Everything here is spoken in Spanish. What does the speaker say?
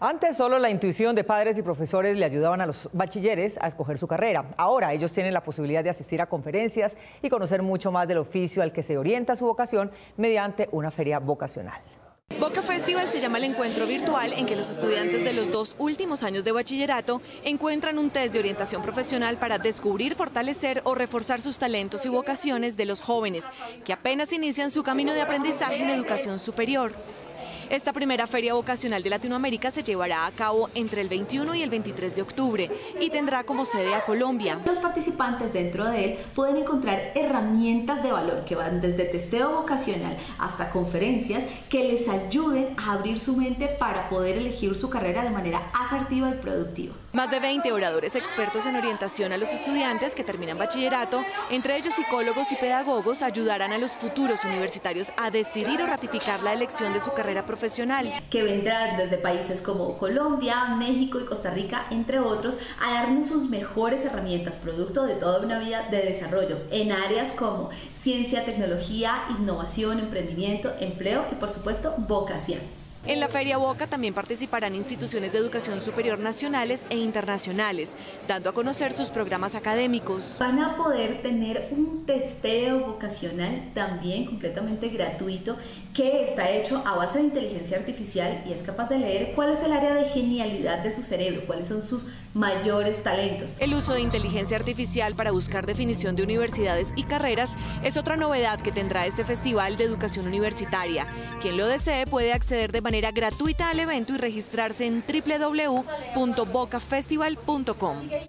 Antes solo la intuición de padres y profesores le ayudaban a los bachilleres a escoger su carrera. Ahora ellos tienen la posibilidad de asistir a conferencias y conocer mucho más del oficio al que se orienta su vocación mediante una feria vocacional. Boca Festival se llama el encuentro virtual en que los estudiantes de los dos últimos años de bachillerato encuentran un test de orientación profesional para descubrir, fortalecer o reforzar sus talentos y vocaciones de los jóvenes que apenas inician su camino de aprendizaje en educación superior. Esta primera feria vocacional de Latinoamérica se llevará a cabo entre el 21 y el 23 de octubre y tendrá como sede a Colombia. Los participantes dentro de él pueden encontrar herramientas de valor que van desde testeo vocacional hasta conferencias que les ayuden a abrir su mente para poder elegir su carrera de manera asertiva y productiva. Más de 20 oradores expertos en orientación a los estudiantes que terminan bachillerato, entre ellos psicólogos y pedagogos, ayudarán a los futuros universitarios a decidir o ratificar la elección de su carrera profesional que vendrán desde países como Colombia, México y Costa Rica, entre otros, a darnos sus mejores herramientas, producto de toda una vida de desarrollo en áreas como ciencia, tecnología, innovación, emprendimiento, empleo y por supuesto vocación. En la Feria Boca también participarán instituciones de educación superior nacionales e internacionales, dando a conocer sus programas académicos. Van a poder tener un testeo vocacional también completamente gratuito que está hecho a base de inteligencia artificial y es capaz de leer cuál es el área de genialidad de su cerebro, cuáles son sus mayores talentos. El uso de inteligencia artificial para buscar definición de universidades y carreras es otra novedad que tendrá este Festival de Educación Universitaria. Quien lo desee puede acceder de manera gratuita al evento y registrarse en www.bocafestival.com.